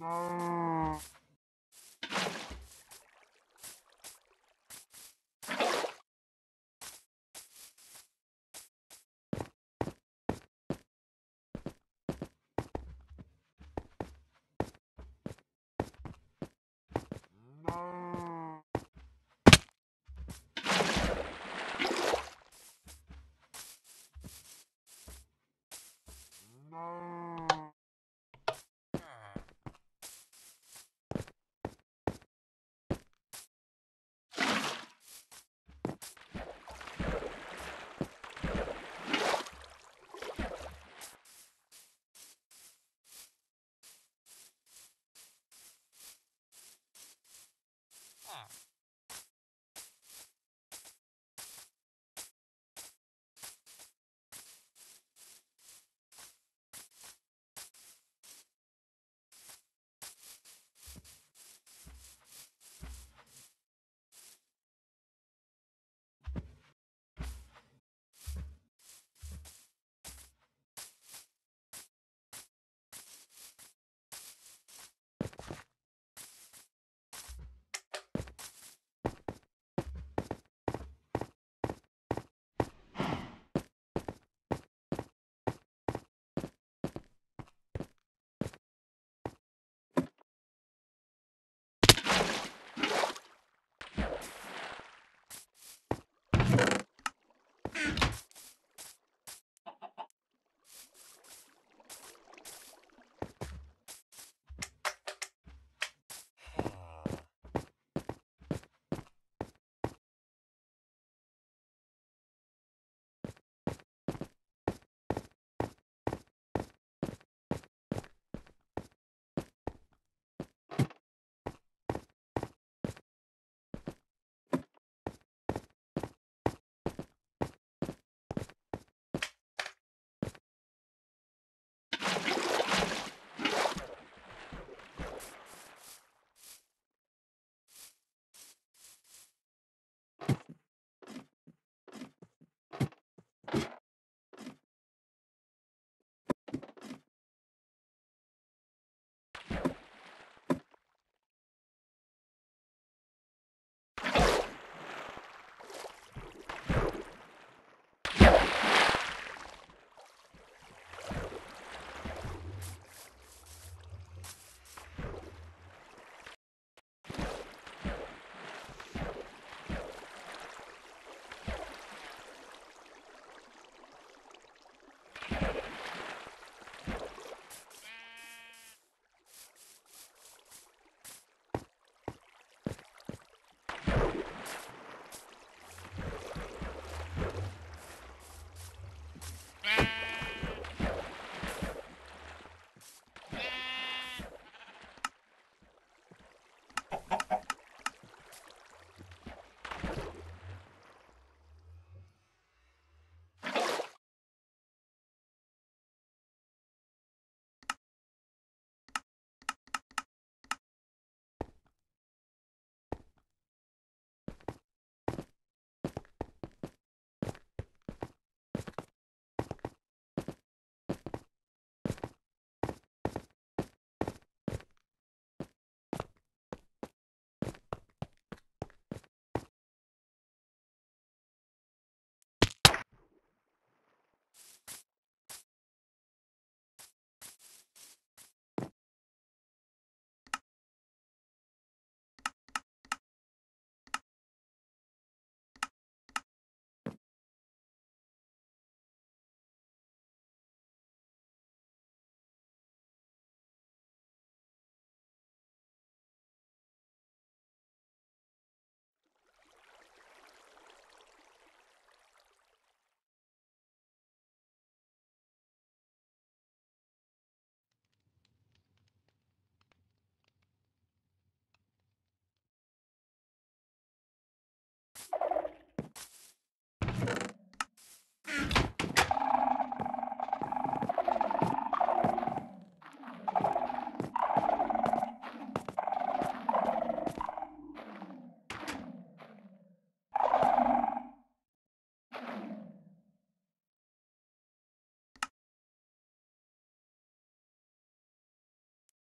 No.